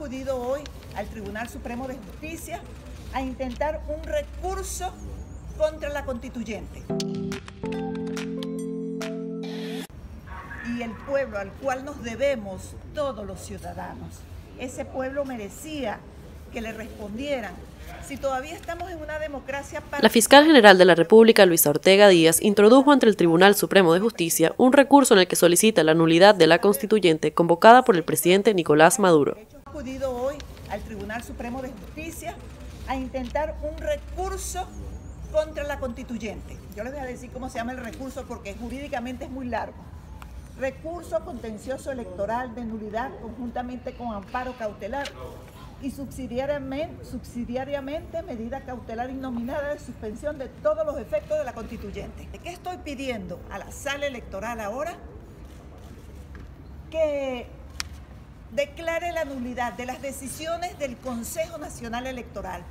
acudido hoy al Tribunal Supremo de Justicia a intentar un recurso contra la constituyente. Y el pueblo al cual nos debemos todos los ciudadanos. Ese pueblo merecía que le respondieran si todavía estamos en una democracia... La fiscal general de la República, Luisa Ortega Díaz, introdujo ante el Tribunal Supremo de Justicia un recurso en el que solicita la nulidad de la constituyente convocada por el presidente Nicolás Maduro. Acudido hoy al Tribunal Supremo de Justicia a intentar un recurso contra la constituyente. Yo les voy a decir cómo se llama el recurso porque jurídicamente es muy largo. Recurso contencioso electoral de nulidad conjuntamente con amparo cautelar y subsidiariamente medida cautelar innominada de suspensión de todos los efectos de la constituyente. ¿Qué estoy pidiendo a la sala electoral ahora? Que declare la nulidad de las decisiones del Consejo Nacional Electoral.